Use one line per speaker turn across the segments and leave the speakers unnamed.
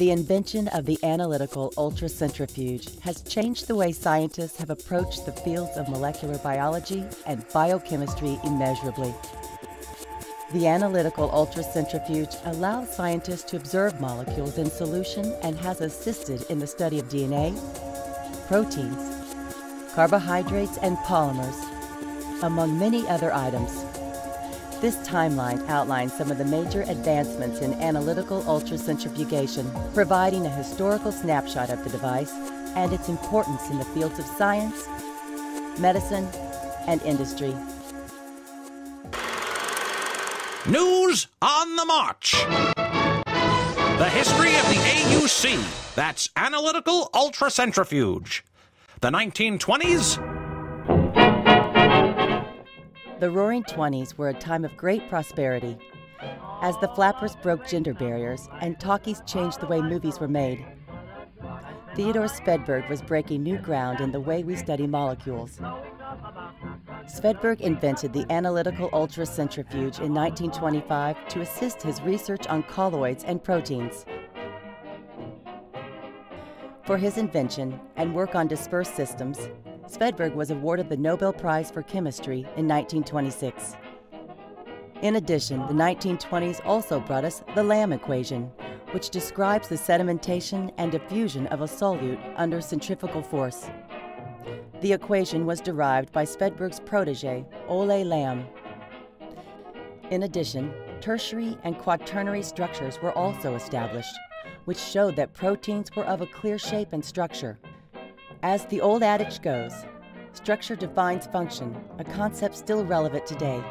The invention of the analytical ultracentrifuge has changed the way scientists have approached the fields of molecular biology and biochemistry immeasurably. The analytical ultracentrifuge allows scientists to observe molecules in solution and has assisted in the study of DNA, proteins, carbohydrates, and polymers, among many other items. This timeline outlines some of the major advancements in analytical ultracentrifugation, providing a historical snapshot of the device and its importance in the fields of science, medicine, and industry.
News on the March. The history of the AUC. That's Analytical Ultracentrifuge. The 1920s.
The Roaring Twenties were a time of great prosperity. As the flappers broke gender barriers and talkies changed the way movies were made, Theodore Svedberg was breaking new ground in the way we study molecules. Svedberg invented the analytical ultracentrifuge in 1925 to assist his research on colloids and proteins. For his invention and work on dispersed systems, Svedberg was awarded the Nobel Prize for Chemistry in 1926. In addition, the 1920s also brought us the Lamm equation, which describes the sedimentation and diffusion of a solute under centrifugal force. The equation was derived by Svedberg's protege, Ole Lamm. In addition, tertiary and quaternary structures were also established, which showed that proteins were of a clear shape and structure. As the old adage goes, structure defines function, a concept still relevant today,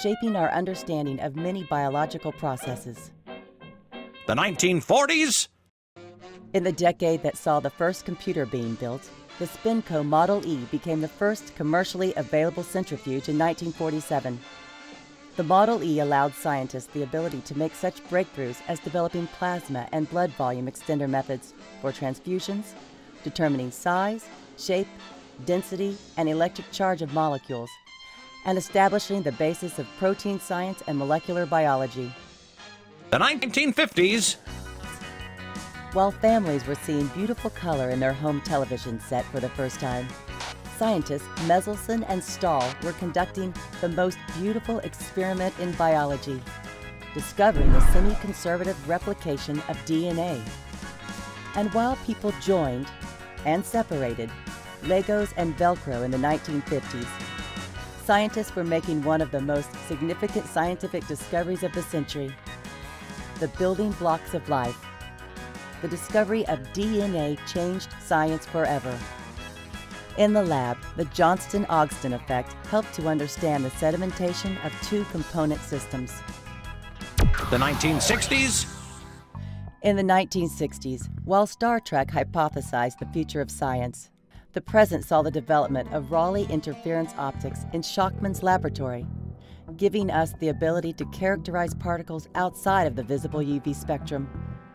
shaping our understanding of many biological processes.
The 1940s?
In the decade that saw the first computer being built, the Spinco Model E became the first commercially available centrifuge in 1947. The Model E allowed scientists the ability to make such breakthroughs as developing plasma and blood volume extender methods for transfusions, determining size, shape, density, and electric charge of molecules, and establishing the basis of protein science and molecular biology.
The 1950s?
While families were seeing beautiful color in their home television set for the first time, scientists Meselson and Stahl were conducting the most beautiful experiment in biology, discovering the semi-conservative replication of DNA. And while people joined and separated Legos and Velcro in the 1950s, scientists were making one of the most significant scientific discoveries of the century, the building blocks of life the discovery of DNA changed science forever. In the lab, the Johnston-Ogston effect helped to understand the sedimentation of two component systems.
The 1960s?
In the 1960s, while Star Trek hypothesized the future of science, the present saw the development of Rayleigh interference optics in Schachman's laboratory, giving us the ability to characterize particles outside of the visible UV spectrum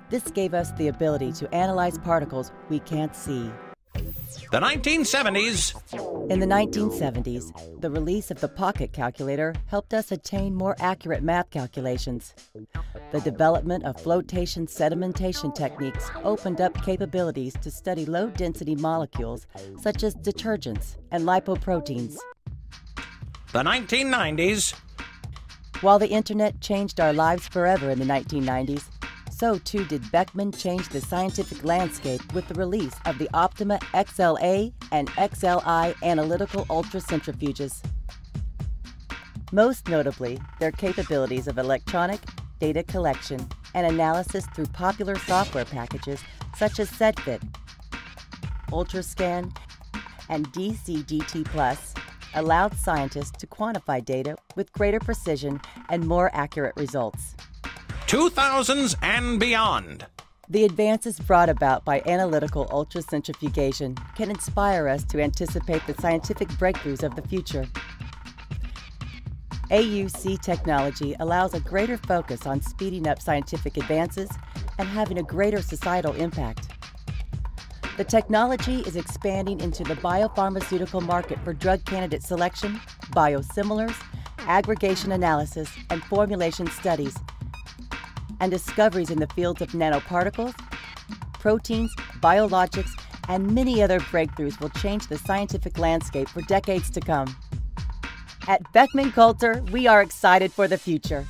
this gave us the ability to analyze particles we can't see.
The 1970s.
In the 1970s, the release of the pocket calculator helped us attain more accurate math calculations. The development of flotation sedimentation techniques opened up capabilities to study low density molecules such as detergents and lipoproteins.
The 1990s.
While the internet changed our lives forever in the 1990s, so too did Beckman change the scientific landscape with the release of the Optima XLA and XLI analytical ultracentrifuges. Most notably, their capabilities of electronic data collection and analysis through popular software packages such as SedFit, Ultrascan, and DCDT Plus allowed scientists to quantify data with greater precision and more accurate results.
2000s and beyond.
The advances brought about by analytical ultracentrifugation can inspire us to anticipate the scientific breakthroughs of the future. AUC technology allows a greater focus on speeding up scientific advances and having a greater societal impact. The technology is expanding into the biopharmaceutical market for drug candidate selection, biosimilars, aggregation analysis, and formulation studies and discoveries in the fields of nanoparticles, proteins, biologics, and many other breakthroughs will change the scientific landscape for decades to come. At Beckman Coulter, we are excited for the future.